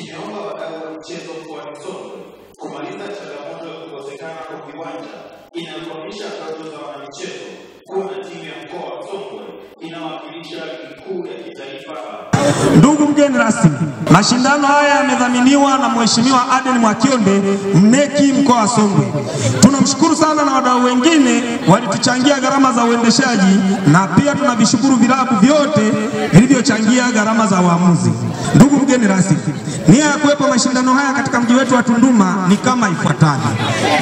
michezo mkoani Songwe kumaliza changamoto ya kukosekana kwa viwanja inayokwamisha ndoto za wanamichezo kuwa na timu ya mkoa wa Songwe inawakilisha ligi kuu ya kitaifa. Ndugu mgeni rasmi, mashindano haya yamedhaminiwa na Mheshimiwa Aden Mwakionde, mneki mkoa wa Songwe. Tunamshukuru sana na wadau wengine walituchangia gharama za uendeshaji, na pia tunavishukuru vilabu vyote vilivyochangia gharama za waamuzi. Ndugu mgeni rasmi, nia ya kuwepo mashindano haya katika mji wetu wa Tunduma ni kama ifuatavyo: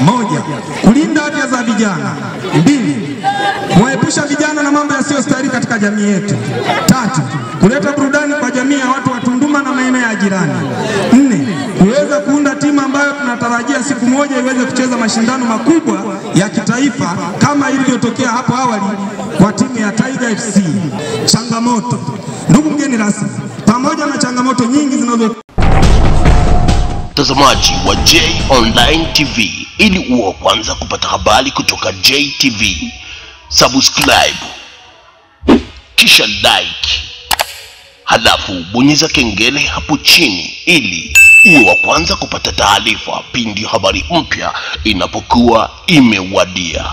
moja, kulinda afya za vijana; mbili, kuwaepusha vijana na mambo yasiyostahili katika jamii yetu; tatu, kuleta burudani kwa jamii ya watu wa Tunduma na maeneo ya jirani; tunatarajia siku moja iweze kucheza mashindano makubwa ya kitaifa kama ilivyotokea hapo awali kwa timu ya Tiger FC. Changamoto, ndugu mgeni rasmi, pamoja na changamoto nyingi zinazo mtazamaji wa J Online TV, ili uwe wa kwanza kupata habari kutoka JTV, subscribe kisha like, halafu bonyeza kengele hapo chini ili uwe wa kwanza kupata taarifa pindi habari mpya inapokuwa imewadia.